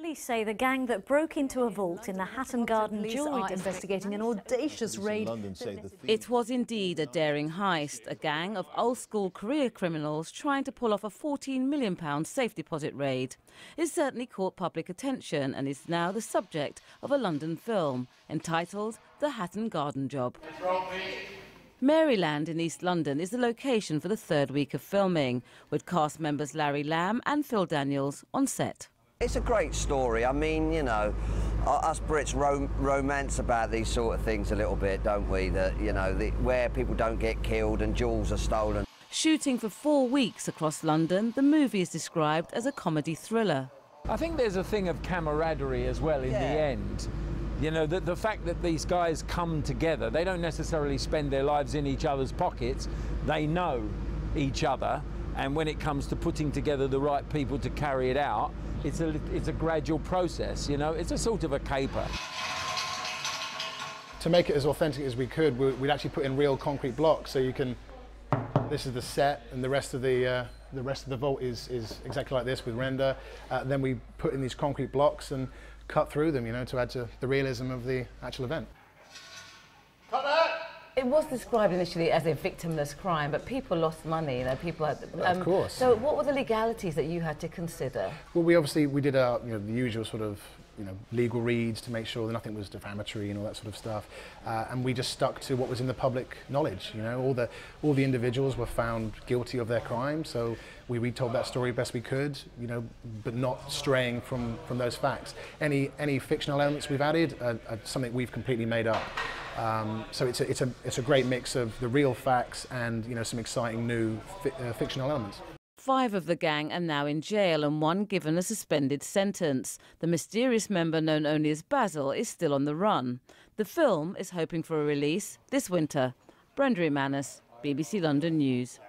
Police say the gang that broke into a vault in the Hatton Garden Police jewellery are investigating an audacious raid. It was indeed a daring heist, a gang of old-school career criminals trying to pull off a £14 million safe deposit raid. It certainly caught public attention and is now the subject of a London film entitled The Hatton Garden Job. Maryland in East London is the location for the third week of filming, with cast members Larry Lamb and Phil Daniels on set. It's a great story. I mean, you know, us Brits rom romance about these sort of things a little bit, don't we? That, you know, the, where people don't get killed and jewels are stolen. Shooting for four weeks across London, the movie is described as a comedy thriller. I think there's a thing of camaraderie as well in Yeah. the end. You know, the, the fact that these guys come together, they don't necessarily spend their lives in each other's pockets, they know each other. And when it comes to putting together the right people to carry it out, it's a, it's a gradual process, you know, it's a sort of a caper. to make it as authentic as we could, we- we'd actually put in real concrete blocks. So you can, this is the set, and the rest of the uh, the rest of the vault is is exactly like this with render. Uh, then we put in these concrete blocks and cut through them, you know, to add to the realism of the actual event. It was described initially as a victimless crime, but people lost money. You know, people had. um, Of course. So, what were the legalities that you had to consider? Well, we obviously we did our you know the usual sort of you know legal reads to make sure that nothing was defamatory and all that sort of stuff, uh, and we just stuck to what was in the public knowledge. You know, all the all the individuals were found guilty of their crime, so we retold that story best we could. You know, but not straying from from those facts. Any any fictional elements we've added are, are something we've completely made up. Um, so it's a, it's a it's a great mix of the real facts and you know some exciting new fi- uh, fictional elements. Five of the gang are now in jail and one given a suspended sentence. The mysterious member known only as Basil is still on the run. The film is hoping for a release this winter. Brenda Emmanus, BBC London News.